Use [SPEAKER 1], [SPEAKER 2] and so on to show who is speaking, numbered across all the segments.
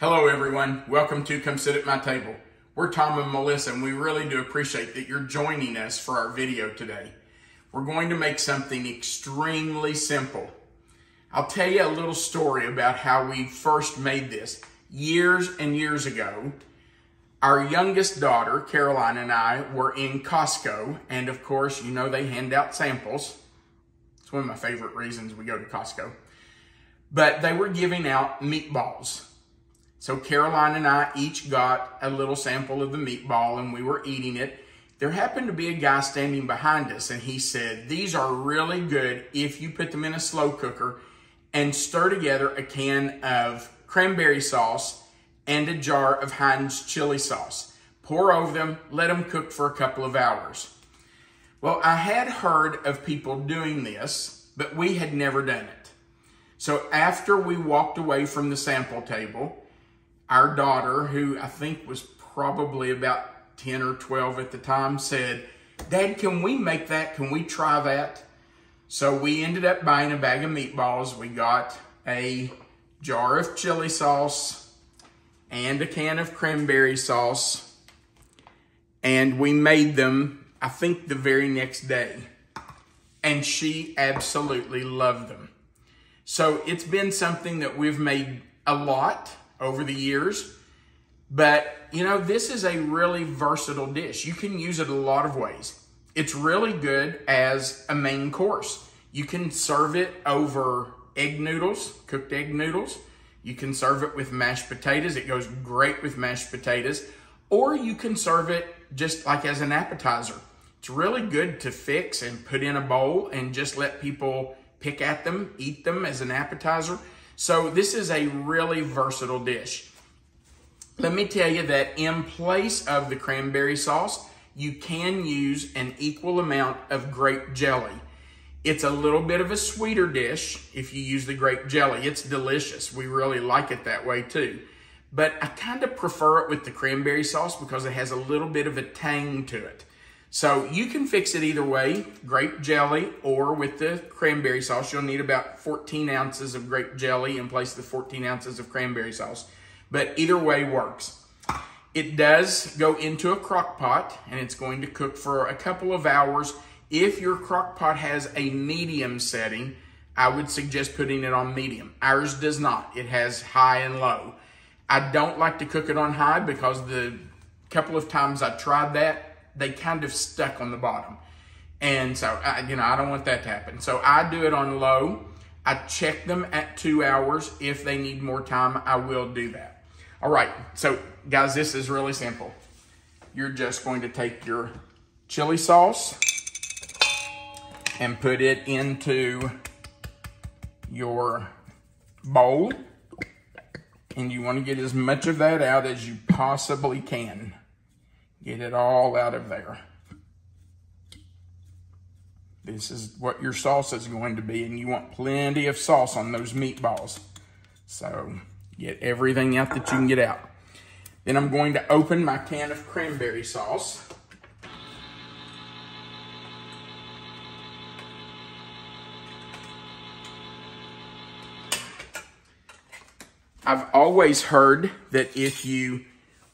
[SPEAKER 1] Hello, everyone. Welcome to Come Sit at My Table. We're Tom and Melissa, and we really do appreciate that you're joining us for our video today. We're going to make something extremely simple. I'll tell you a little story about how we first made this. Years and years ago, our youngest daughter, Caroline, and I were in Costco, and of course, you know they hand out samples. It's one of my favorite reasons we go to Costco. But they were giving out meatballs. So Caroline and I each got a little sample of the meatball and we were eating it. There happened to be a guy standing behind us and he said, these are really good if you put them in a slow cooker and stir together a can of cranberry sauce and a jar of Heinz chili sauce. Pour over them, let them cook for a couple of hours. Well, I had heard of people doing this, but we had never done it. So after we walked away from the sample table, our daughter, who I think was probably about 10 or 12 at the time, said, Dad, can we make that? Can we try that? So we ended up buying a bag of meatballs. We got a jar of chili sauce and a can of cranberry sauce. And we made them, I think, the very next day. And she absolutely loved them. So it's been something that we've made a lot over the years. But, you know, this is a really versatile dish. You can use it a lot of ways. It's really good as a main course. You can serve it over egg noodles, cooked egg noodles. You can serve it with mashed potatoes. It goes great with mashed potatoes. Or you can serve it just like as an appetizer. It's really good to fix and put in a bowl and just let people pick at them, eat them as an appetizer. So this is a really versatile dish. Let me tell you that in place of the cranberry sauce, you can use an equal amount of grape jelly. It's a little bit of a sweeter dish if you use the grape jelly. It's delicious. We really like it that way too. But I kind of prefer it with the cranberry sauce because it has a little bit of a tang to it. So you can fix it either way, grape jelly or with the cranberry sauce. You'll need about 14 ounces of grape jelly in place of the 14 ounces of cranberry sauce. But either way works. It does go into a crock pot and it's going to cook for a couple of hours. If your crock pot has a medium setting, I would suggest putting it on medium. Ours does not. It has high and low. I don't like to cook it on high because the couple of times I tried that, they kind of stuck on the bottom. And so, I, you know, I don't want that to happen. So I do it on low. I check them at two hours. If they need more time, I will do that. All right, so guys, this is really simple. You're just going to take your chili sauce and put it into your bowl. And you want to get as much of that out as you possibly can. Get it all out of there. This is what your sauce is going to be, and you want plenty of sauce on those meatballs. So get everything out that you can get out. Then I'm going to open my can of cranberry sauce. I've always heard that if you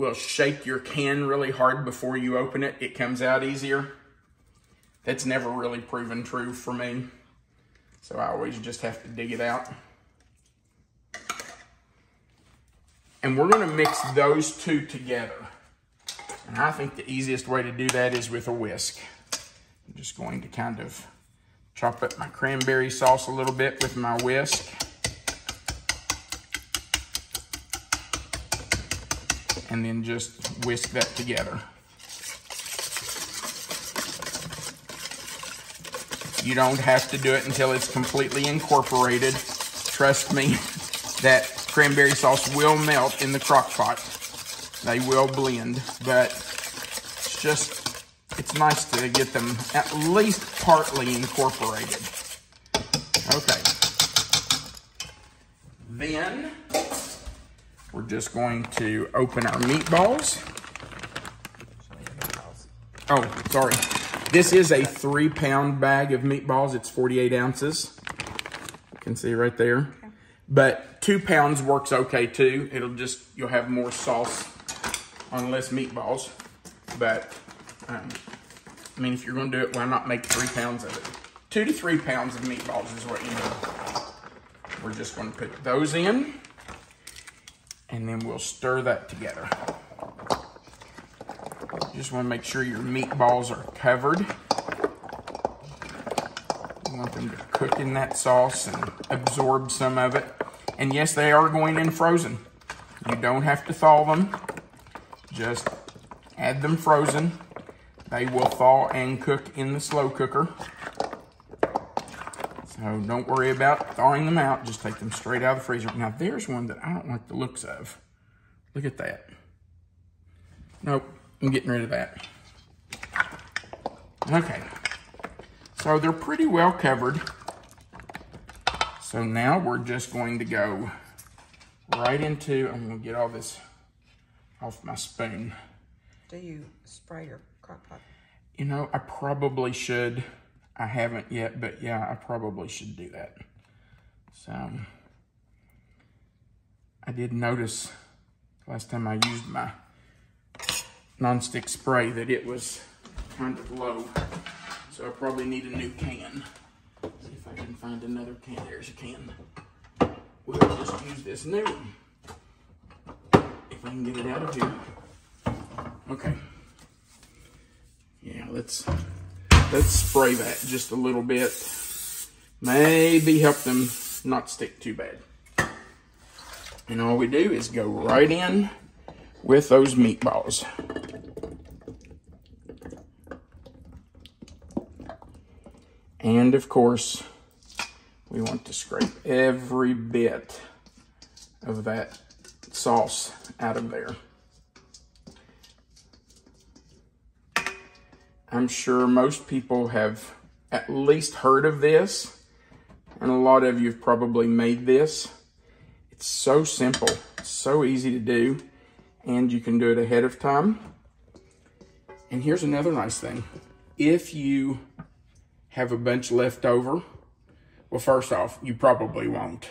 [SPEAKER 1] will shake your can really hard before you open it, it comes out easier. That's never really proven true for me. So I always just have to dig it out. And we're gonna mix those two together. And I think the easiest way to do that is with a whisk. I'm just going to kind of chop up my cranberry sauce a little bit with my whisk. And then just whisk that together. You don't have to do it until it's completely incorporated. Trust me, that cranberry sauce will melt in the crock pot. They will blend, but it's just, it's nice to get them at least partly incorporated. Okay. Then, just going to open our meatballs. Oh, sorry. This is a three pound bag of meatballs. It's 48 ounces. You can see right there. But two pounds works okay too. It'll just, you'll have more sauce on less meatballs. But, um, I mean, if you're gonna do it, why not make three pounds of it? Two to three pounds of meatballs is what you need. We're just gonna put those in and then we'll stir that together. Just wanna make sure your meatballs are covered. You want them to cook in that sauce and absorb some of it. And yes, they are going in frozen. You don't have to thaw them. Just add them frozen. They will thaw and cook in the slow cooker. So don't worry about thawing them out. Just take them straight out of the freezer. Now there's one that I don't like the looks of. Look at that. Nope, I'm getting rid of that. Okay, so they're pretty well covered. So now we're just going to go right into, I'm gonna get all this off my spoon.
[SPEAKER 2] Do you spray your crock pot?
[SPEAKER 1] You know, I probably should. I haven't yet, but yeah, I probably should do that. So, I did notice last time I used my nonstick spray that it was kind of low. So I probably need a new can. See if I can find another can. There's a can. We'll just use this new one. If I can get it out of here. Okay. Yeah, let's let's spray that just a little bit. Maybe help them not stick too bad. And all we do is go right in with those meatballs. And of course, we want to scrape every bit of that sauce out of there. I'm sure most people have at least heard of this, and a lot of you have probably made this. It's so simple, so easy to do, and you can do it ahead of time. And here's another nice thing. If you have a bunch left over, well, first off, you probably won't.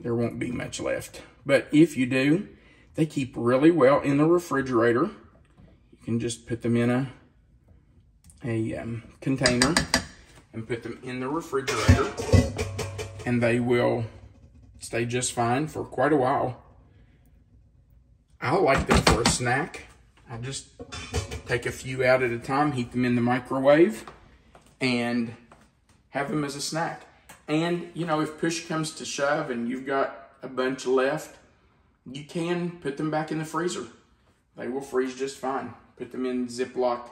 [SPEAKER 1] There won't be much left. But if you do, they keep really well in the refrigerator. You can just put them in a a um, container and put them in the refrigerator and they will stay just fine for quite a while. I like them for a snack. I just take a few out at a time, heat them in the microwave, and have them as a snack. And, you know, if push comes to shove and you've got a bunch left, you can put them back in the freezer. They will freeze just fine. Put them in Ziploc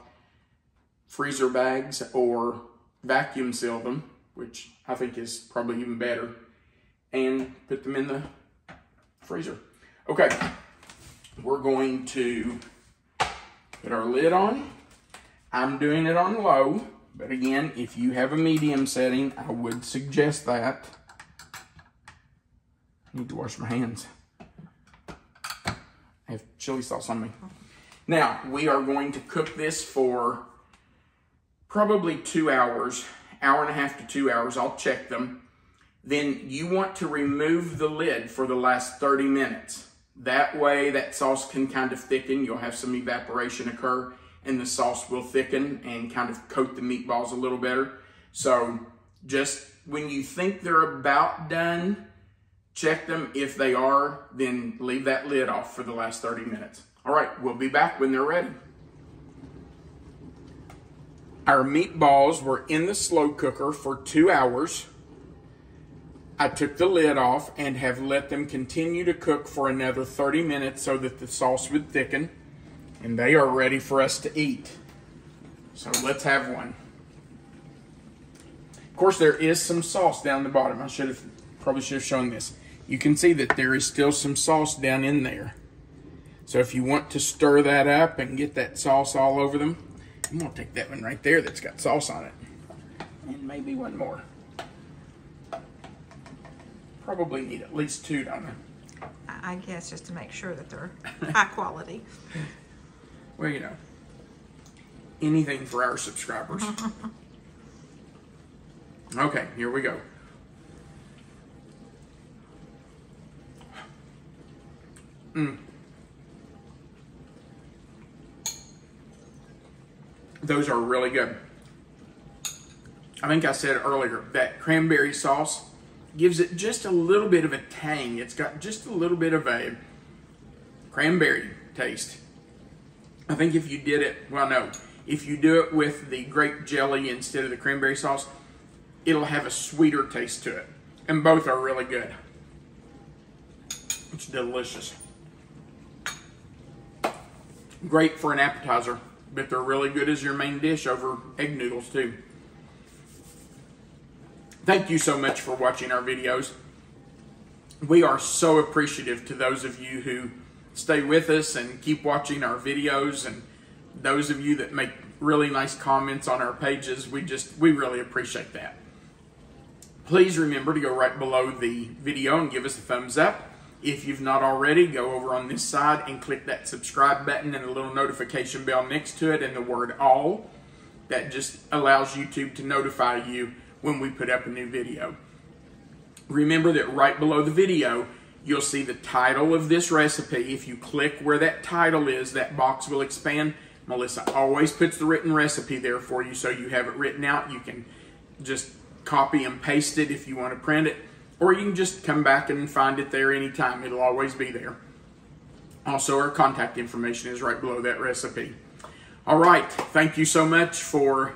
[SPEAKER 1] freezer bags or vacuum seal them, which I think is probably even better, and put them in the freezer. Okay, we're going to put our lid on. I'm doing it on low, but again, if you have a medium setting, I would suggest that. I need to wash my hands. I have chili sauce on me. Now, we are going to cook this for probably two hours, hour and a half to two hours. I'll check them. Then you want to remove the lid for the last 30 minutes. That way that sauce can kind of thicken. You'll have some evaporation occur and the sauce will thicken and kind of coat the meatballs a little better. So just when you think they're about done, check them. If they are, then leave that lid off for the last 30 minutes. All right, we'll be back when they're ready. Our meatballs were in the slow cooker for two hours. I took the lid off and have let them continue to cook for another 30 minutes so that the sauce would thicken. And they are ready for us to eat. So let's have one. Of course, there is some sauce down the bottom. I should have probably should have shown this. You can see that there is still some sauce down in there. So if you want to stir that up and get that sauce all over them, I'm gonna take that one right there that's got sauce on it. And maybe one more. Probably need at least two, don't
[SPEAKER 2] I I guess just to make sure that they're high quality.
[SPEAKER 1] Well, you know, anything for our subscribers. okay, here we go. Mm. Those are really good. I think I said earlier that cranberry sauce gives it just a little bit of a tang. It's got just a little bit of a cranberry taste. I think if you did it, well, no, if you do it with the grape jelly instead of the cranberry sauce, it'll have a sweeter taste to it. And both are really good. It's delicious. Great for an appetizer, but they're really good as your main dish over egg noodles, too. Thank you so much for watching our videos. We are so appreciative to those of you who stay with us and keep watching our videos and those of you that make really nice comments on our pages. We just, we really appreciate that. Please remember to go right below the video and give us a thumbs up. If you've not already, go over on this side and click that subscribe button and a little notification bell next to it and the word all. That just allows YouTube to notify you when we put up a new video. Remember that right below the video, you'll see the title of this recipe. If you click where that title is, that box will expand. Melissa always puts the written recipe there for you so you have it written out. You can just copy and paste it if you want to print it, or you can just come back and find it there anytime. It'll always be there. Also, our contact information is right below that recipe. All right, thank you so much for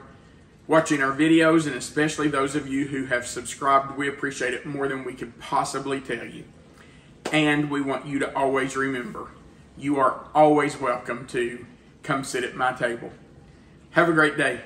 [SPEAKER 1] watching our videos and especially those of you who have subscribed. We appreciate it more than we could possibly tell you. And we want you to always remember, you are always welcome to come sit at my table. Have a great day.